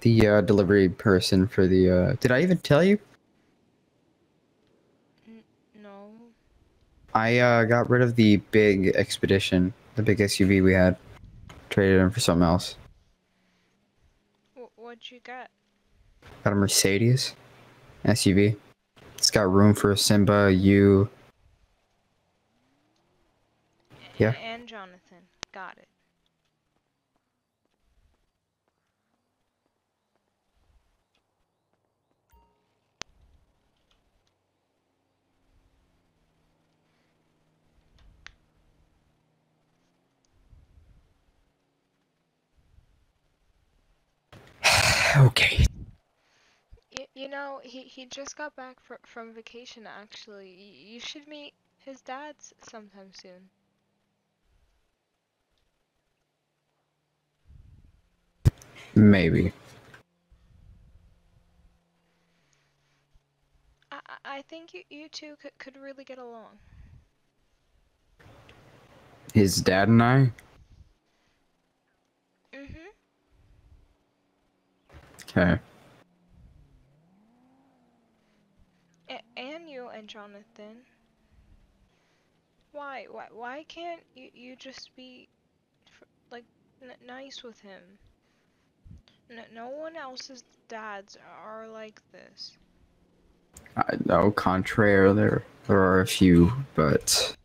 the uh, delivery person for the. Uh, did I even tell you? No. I uh, got rid of the big expedition, the big SUV we had, traded in for something else. What'd you get? Got a Mercedes SUV. It's got room for a Simba, you. Yeah. And Jonathan. Got it. Okay. Y- you know, he, he just got back fr- from vacation, actually. Y- you should meet his dad sometime soon. Maybe. I, I- I think you, you two could, could really get along. His dad and I. Mm-hmm. Okay. And you and Jonathan. Why? Why? Why can't you, you just be, like, n- nice with him? N- no one else's dads are like this. I know, contraire, there there are a few, but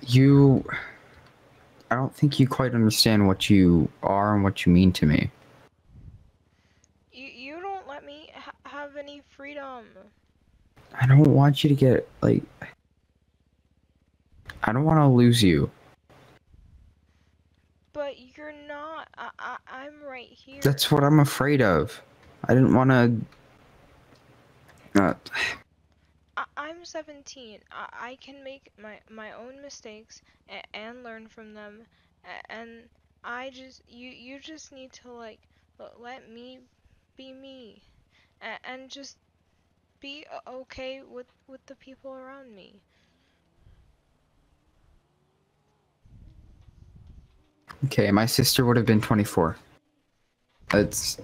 you. I don't think you quite understand what you are and what you mean to me. You you don't let me ha- have any freedom. I don't want you to get like. I don't want to lose you. But you're not. I, I I'm right here. That's what I'm afraid of. I didn't want to. Uh, I'm 17. I, I can make my my own mistakes and, and learn from them. And I just you you just need to like let me be me, and, and just be uh, okay with with the people around me. okay, my sister would have been 24. It's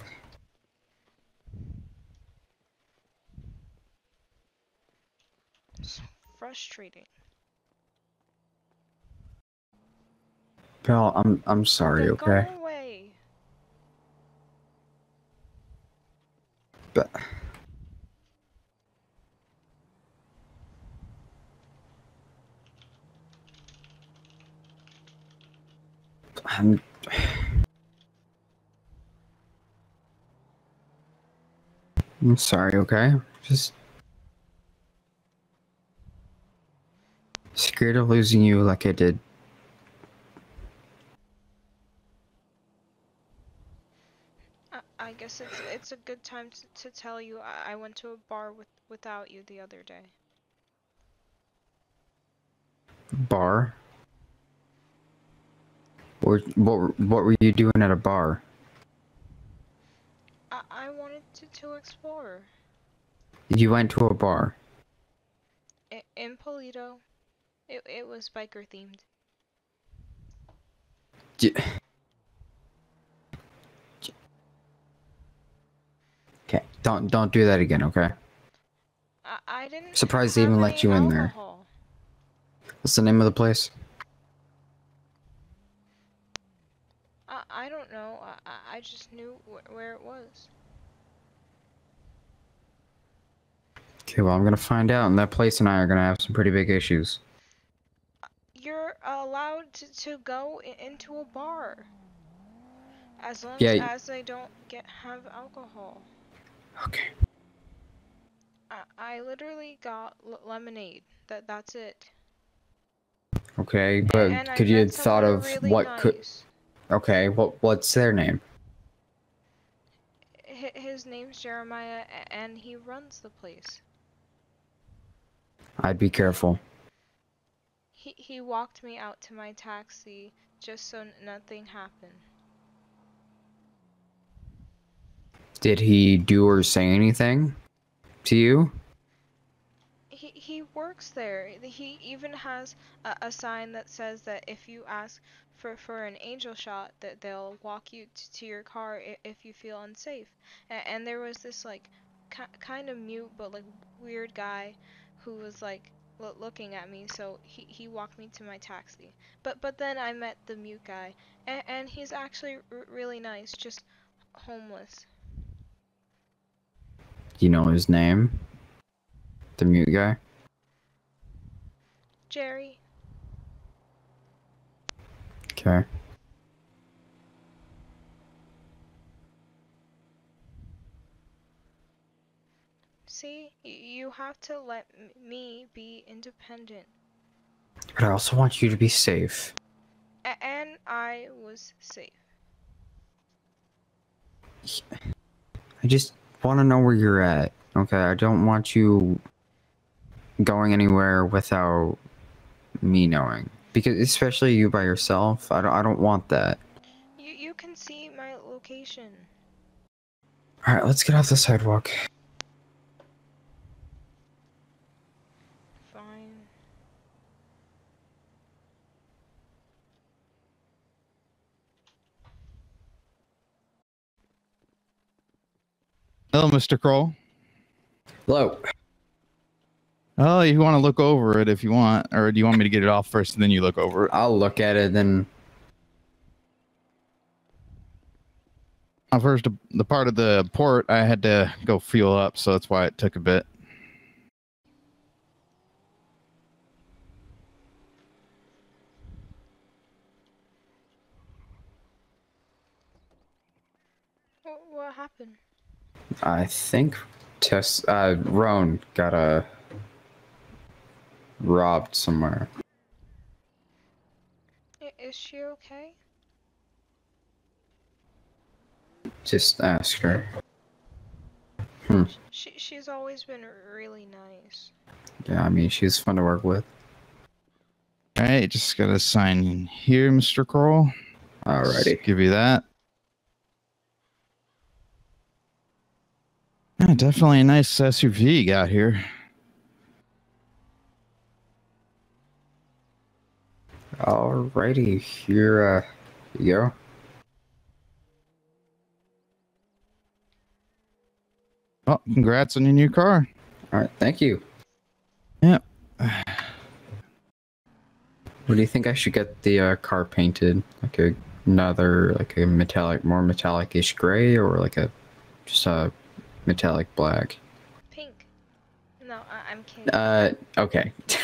So frustrating. Pal. I'm I'm sorry. Okay, Go away. but I'm. I'm sorry. Okay, just scared of losing you like I did. I, I guess it's it's a good time to, to tell you I, I went to a bar with without you the other day. Bar. Or what? What were you doing at a bar? I, I wanted to, to explore. You went to a bar. In Paleto, it, it was biker themed. Okay, don't don't do that again, okay? I, I didn't. Surprised they even let you in there. What's the name of the place? I, I don't know. I, I- I just knew wh- where it was. Okay, well I'm gonna find out, and that place and I are gonna have some pretty big issues. Allowed to, to go into a bar. As long Yeah, as they don't get have alcohol. Okay. I, I literally got l- lemonade. That that's it. Okay, but and could you thought of really what could? Okay, what what's their name? Hi- His name's Jeremiah, and he runs the place. I'd be careful. He he walked me out to my taxi just so n- nothing happened. Did he do or say anything to you? He he works there. He even has a, a sign that says that if you ask for for an angel shot that they'll walk you t- to your car i- if you feel unsafe. A- and there was this like ki- kind of mute but like weird guy who was like looking at me, so he he walked me to my taxi. But but then I met the mute guy, and, and he's actually r- really nice, just homeless. You know his name? The mute guy? Jerry, Okay. See, you have to let me be independent. But I also want you to be safe. A- and I was safe. I just want to know where you're at. Okay, I don't want you going anywhere without me knowing. Because especially you by yourself, I don't I don't want that. You you can see my location. All right, let's get off the sidewalk. Fine. Hello, Mr. Kroll. Hello. Oh, you want to look over it if you want, or do you want me to get it off first and then you look over it? I'll look at it then. First, the part of the port I had to go fuel up, so that's why it took a bit. What what happened? I think Tess uh Roan got uh robbed somewhere. Is she okay? Just ask her. She she's always been really nice. Yeah, I mean she's fun to work with. All right, just gotta sign here, Mr. Kroll. Alrighty. Just give you that. Yeah, definitely a nice SUV you got here. Alrighty, here uh you go. Well, congrats on your new car. Alright, thank you. Yep. What do you think I should get the uh, car painted? Like a, another, like a metallic, more metallic-ish gray, or like a just a metallic black? Pink. No, I- I'm kidding. Uh, okay.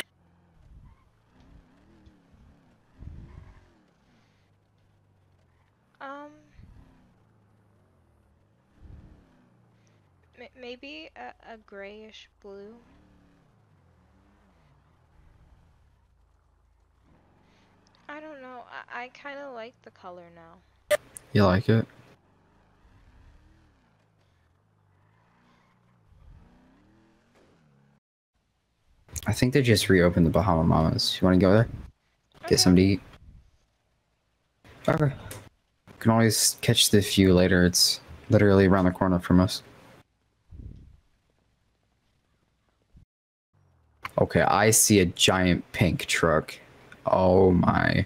Um. Maybe a, a grayish blue. I don't know. I, I kind of like the color now. You like it? I think they just reopened the Bahama Mamas. You want to go there? Get some to eat? Okay. Can always catch the view later. It's literally around the corner from us. Okay, I see a giant pink truck. Oh my.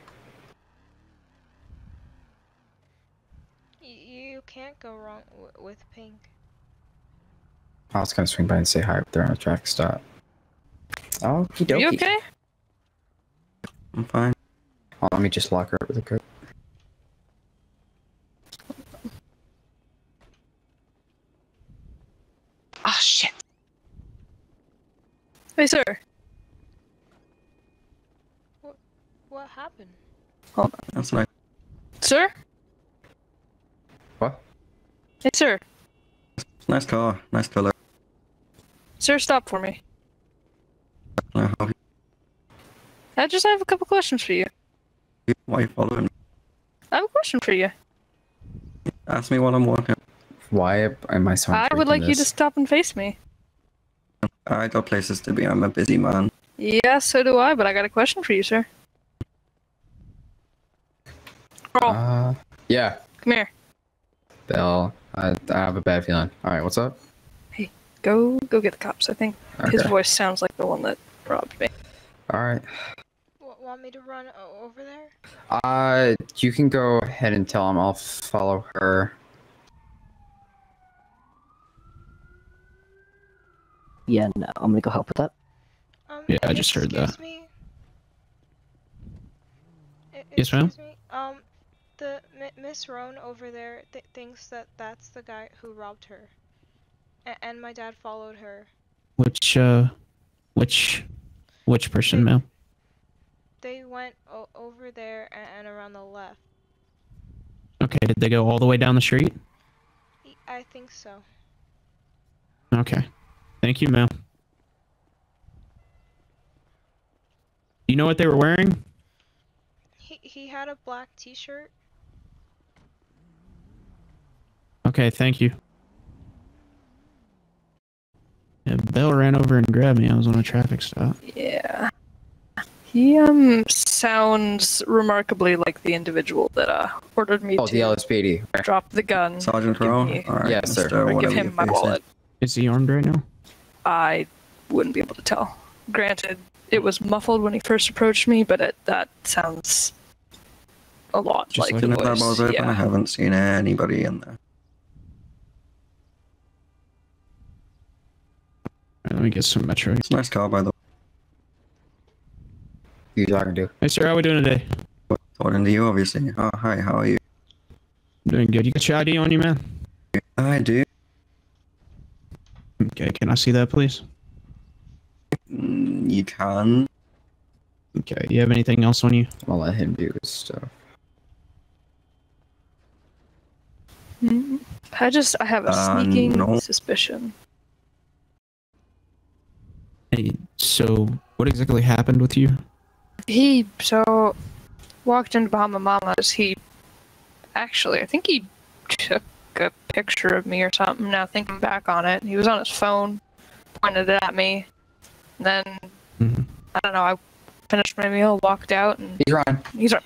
You can't go wrong with pink. I was gonna swing by and say hi up there on the traffic stop. Okie dokie. You okay? I'm fine. Oh, let me just lock her up really quick. Oh shit. Hey sir. What what happened? Hold on. That's right. Sir? What? Hey sir. Nice car, nice color. Sir, stop for me. Uh, how I just have a couple questions for you. you- Why are you following me? I have a question for you. Ask me what I'm wanting. Why am I so? I would intrigued in like you to stop and face me. I got places to be. I'm a busy man. Yeah, so do I, but I got a question for you, sir. Carl, Uh, yeah, come here. Bill. I, I have a bad feeling. All right, what's up? Hey, go go get the cops. I think Okay. his voice sounds like the one that robbed me. All right. What, want me to run over there? Uh, you can go ahead and tell him I'll follow her. Yeah, no, I'm gonna go help with that. Um, Yeah, I just heard that. excuse me? Yes, ma'am? Um, the Mi- Miss Roan over there th- thinks that that's the guy who robbed her, A- and my dad followed her. Which uh, which which person, ma'am? They went o- over there a- and around the left. Okay, did they go all the way down the street? I think so. Okay, thank you, ma'am. You know what they were wearing? He he had a black T-shirt. Okay, thank you. Yeah, Belle ran over and grabbed me. I was on a traffic stop. Yeah. He um sounds remarkably like the individual that uh ordered me Oh, to the LSPD. drop the gun. Sergeant Give Rowe? me- Alright, Yes, sir. Mr. or give him my face is. wallet. Is he armed right now? I wouldn't be able to tell. Granted, it was muffled when he first approached me, but it, that sounds a lot Just like like the Even voice. was open, I haven't seen anybody in there. Alright, let me get some metro. It's a nice car, by the way. Who you talking to? Hey, sir, how are we doing today? Talking to you, obviously. Oh, hi, how are you? Doing good. You got your ID on you, man? I do. Okay, can I see that, please? Mm, You can. Okay. You have anything else on you? I'll let him do his stuff. Mm, I just I have a Uh, sneaking no. suspicion. Hey, so what exactly happened with you? He so walked into Bahama Mama's. He actually, I think he took a picture of me or something. Now thinking back on it, he was on his phone, pointed it at me. And then Mhm. I don't know. I finished my meal, walked out, and He's running. he's like,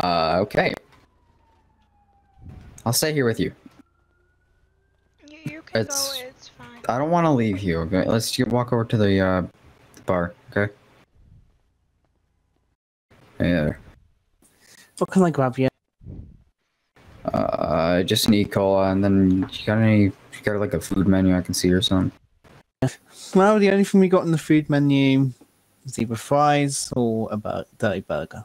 Uh, okay. I'll stay here with you. You you can It's- go. It's fine. I don't want to leave you. Okay, let's get, walk over to the uh, bar. Okay. Hey there. What can I grab you? Uh, I just need cola, and then you got any? You got like a food menu I can see or something? Well, the only thing we got in the food menu is either fries or a bur- dirty burger.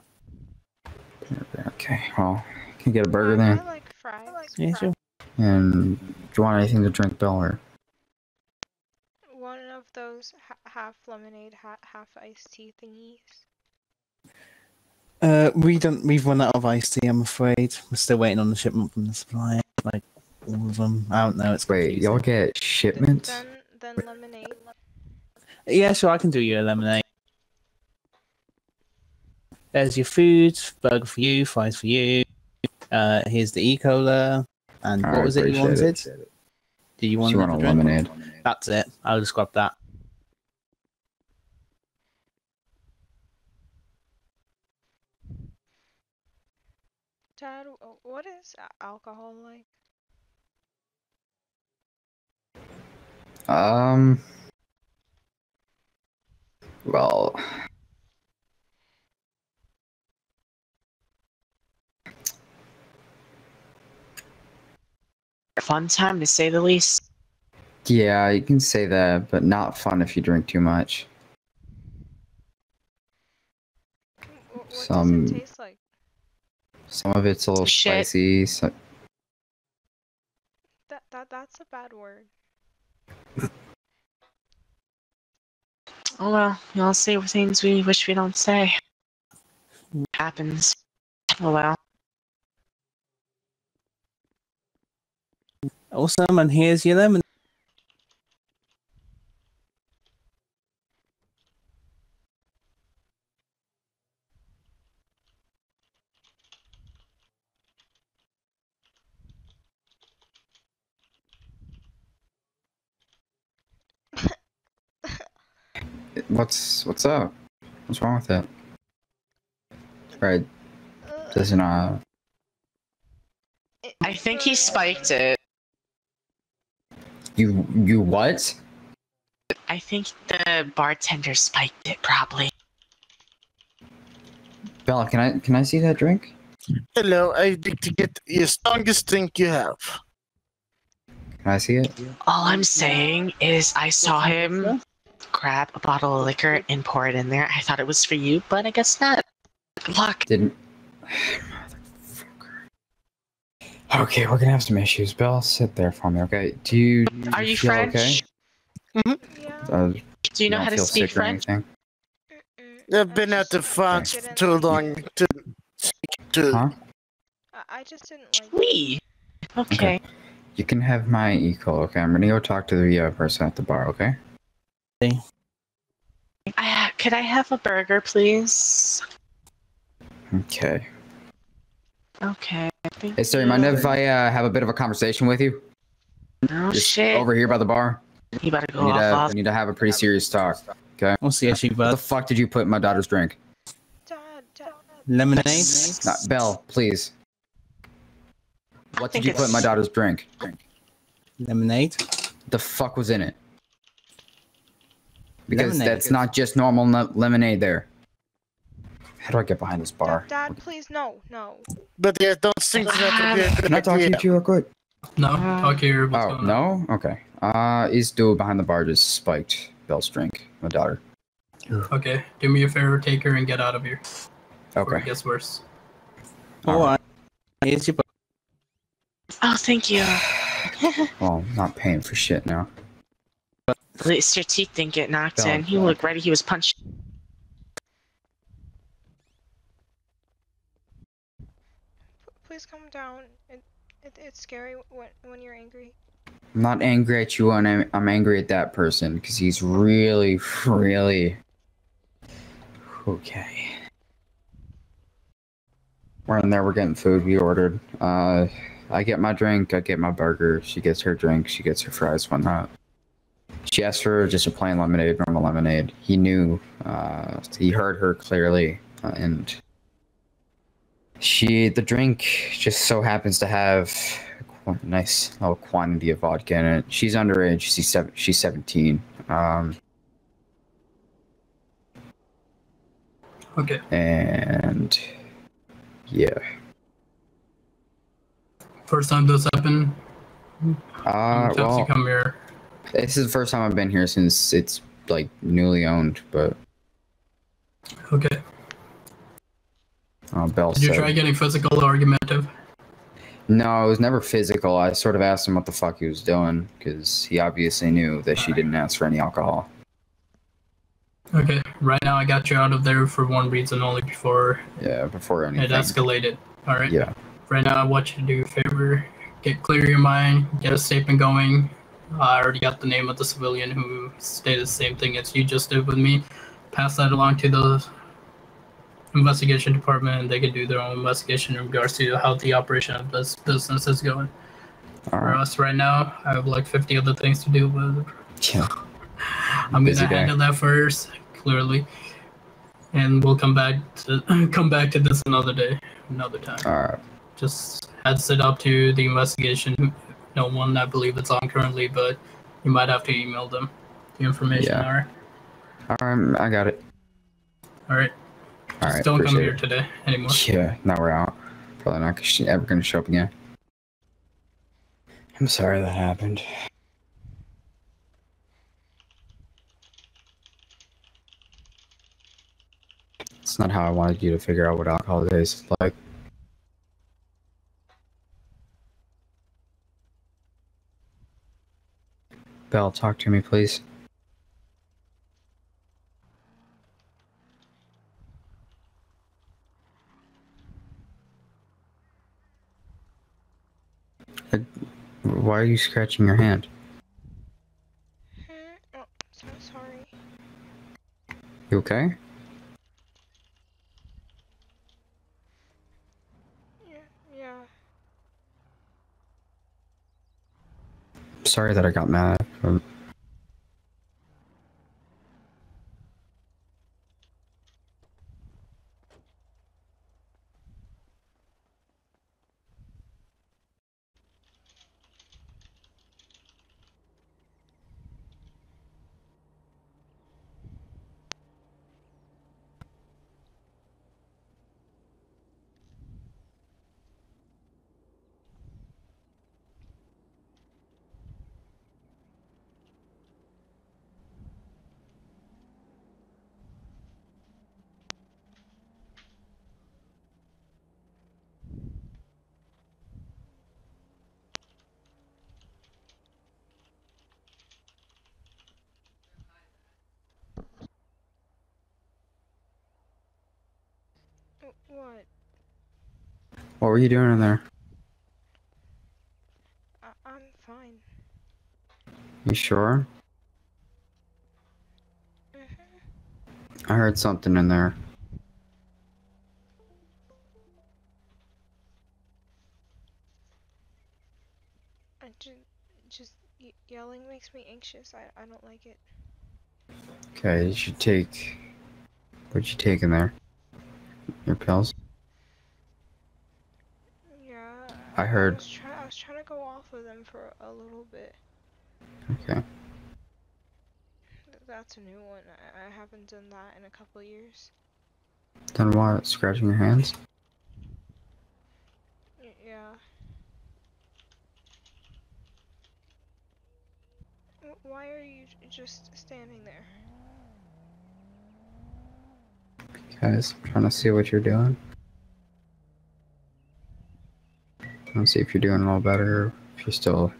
Okay. Well, you can get a burger I, then. I like fries. Yeah, sure. And do you want anything to drink, Bill? Or One of those ha- half lemonade, ha- half iced tea thingies. Uh, we don't. We've run out of iced tea. I'm afraid. We're still waiting on the shipment from the supplier. Like all of them. I don't know. It's wait, y'all get Th- shipments? Then then lemonade. Yeah, sure. I can do you a lemonade. There's your food. Burger for you. Fries for you. Uh, here's the e cola. And I what was it you appreciate wanted? Do you want, you want a lemonade? That's it. I'll just grab that. Dad, w- what is alcohol like? Um. Well, Fun time to say the least. yeah, you can say that, but not fun if you drink too much. What Some- does it taste like? Some of it's a little Shit. spicy. So, That that that's a bad word. Oh well, y'all say things we wish we don't say. Happens. Oh well. Awesome. And here's your lemon. What's what's up? What's wrong with it? Right, doesn't uh. I think he spiked it. You you what? I think the bartender spiked it, probably. Bella, can I can I see that drink? Hello, I'd like to get the strongest drink you have. Can I see it? All I'm saying is I saw him grab a bottle of liquor and pour it in there. I thought it was for you, but I guess not. Good luck. Didn't. Okay, we're gonna have some issues. Bill, sit there for me, okay? Do you? Are you feel French? Okay? Yeah. Uh, Do you know how to speak French? I've been I out of just France for too long to speak to. Huh? I- I just didn't like. Me. Okay. You can have my equal, okay? I'm gonna go talk to the uh, person at the bar, okay? I ha- could I have a burger, please? Okay. Okay. Thank Hey, sir, you mind if I uh, have a bit of a conversation with you? No Just shit. over here by the bar. You better We go need, off, to, off. we need to have a pretty serious talk. Okay. What's the issue, What the fuck did you put in my daughter's drink? Dad, dad. Lemonade? Not Belle, please. What did you put in my daughter's drink? Lemonade? The fuck was in it? Because Lemonade. that's not just normal lemonade there. How do I get behind this bar? Dad, dad, please, no, no. But I don't think that would be a good Can I talk to you two real quick? No, talk here. What's Oh, going on? no? Okay. Uh, this dude behind the bar just spiked Belle's drink. My daughter. Okay, do me a favor, take her and get out of here. Before it Okay. gets worse. Alright. Here's your Oh, thank you. Well, I'm not paying for shit now. At least your teeth didn't get knocked No. in. He looked ready. He was punched. Please calm down. It, it, it's scary when, when you're angry. I'm not angry at you, and I'm, I'm angry at that person because he's really, really. Okay. We're in there. We're getting food. We ordered. Uh, I get my drink. I get my burger. She gets her drink. She gets her fries. Whatnot. She asked for just a plain lemonade, normal lemonade. He knew. Uh, he heard her clearly, uh, and she the drink just so happens to have a nice little quantity of vodka in it. She's underage. She's seven. She's seventeen. Um, Okay, and yeah. first time this happened. Uh, well, come here. This is the first time I've been here since it's like newly owned. But Okay. uh, Belle Did you said try getting physical or argumentative? no. It was never physical. I sort of asked him what the fuck he was doing because he obviously knew that she didn't ask for any alcohol. Okay, right now I got you out of there for one reason only before Yeah, before anything. it escalated. Alright? Yeah. Right now I want you to do a favor. Get clear your mind, get a statement going. I already got the name of the civilian who stated the same thing as you just did with me. Pass that along to the investigation department and they can do their own investigation in regards to how the operation of this business is going. All For us right now, I have like 50 other things to do with. Yeah. I'm Busy gonna handle that first, clearly, and we'll come back to come back to this another day, another time. All right. Just heads it up to the investigation. No one, I believe, it's on currently, but you might have to email them the information. Yeah. All right, All um, right. I got it. All right. All right. Just don't come here it. today anymore. Yeah, now we're out. Probably not sh- ever gonna show up again. I'm sorry that happened. It's not how I wanted you to figure out what alcohol is like. Belle, talk to me, please. Why are you scratching your hand? Hmm? Oh, so sorry. You okay? Yeah, yeah. I'm sorry that I got mad. Um, What? What were you doing in there? I- I'm fine. You sure? Mm-hmm. I heard something in there. I just, just yelling makes me anxious. I, I don't like it. Okay, you should take. What'd you take in there? Your pills? Yeah. I heard- was, try- I was trying to go off of them for a little bit. Okay. That's a new one. I, I haven't done that in a couple years. Then what? Scratching your hands? Yeah. Why are you just standing there? Guys, I'm trying to see what you're doing. Let's see if you're doing a little better. If you're still.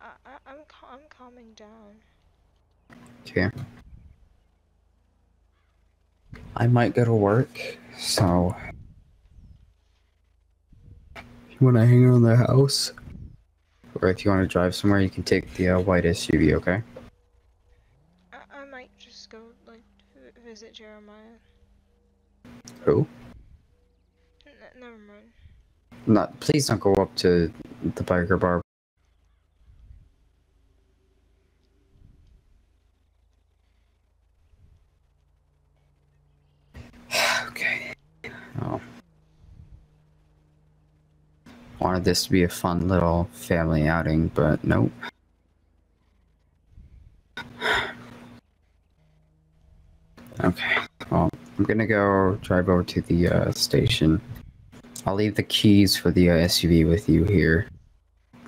I, I, I'm, cal- I'm calming down. Okay. I might go to work, so. If you want to hang around the house, or if you want to drive somewhere, you can take the uh, white SUV, okay? I, I might just go, like, v- visit Jeremiah. Who? N- never mind. Not. Please don't go up to the biker bar. okay. Oh. Wanted this to be a fun little family outing, but nope. Okay. Well, I'm gonna go drive over to the uh, station. I'll leave the keys for the uh, SUV with you here.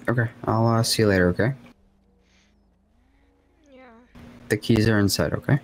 Okay, I'll uh, see you later, okay? Yeah. The keys are inside, okay?